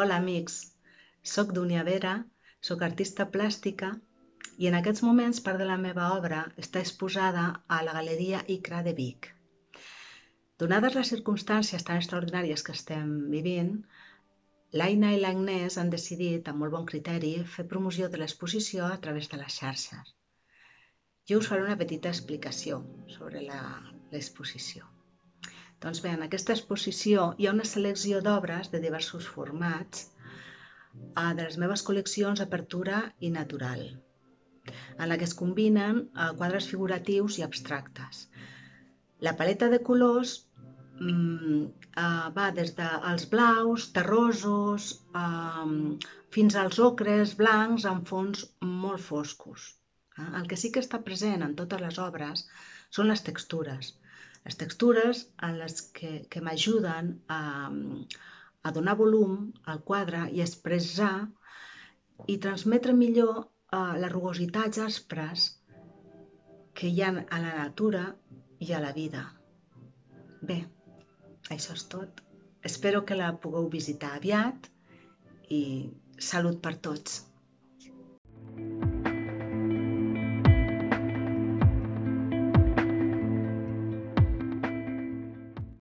Hola amics, soc Dunia Vera, soc artista plàstica i en aquests moments part de la meva obra està exposada a la Galeria ICRA de Vic. Donades les circumstàncies tan extraordinàries que estem vivint, l'Aina i l'Agnès han decidit, amb molt bon criteri, fer promoció de l'exposició a través de les xarxes. Jo us faré una petita explicació sobre l'exposició. Doncs bé, en aquesta exposició hi ha una selecció d'obres de diversos formats eh, de les meves col·leccions Apertura i Natural, en la que es combinen eh, quadres figuratius i abstractes. La paleta de colors mm, eh, va des dels blaus, terrosos, fins als ocres blancs amb fons molt foscos. El que sí que està present en totes les obres són les textures les textures en les que, que m'ajuden a, a donar volum al quadre i expressar i transmetre millor uh, les rugositats aspres que hi ha a la natura i a la vida. Bé, això és tot. Espero que la pugueu visitar aviat i salut per tots.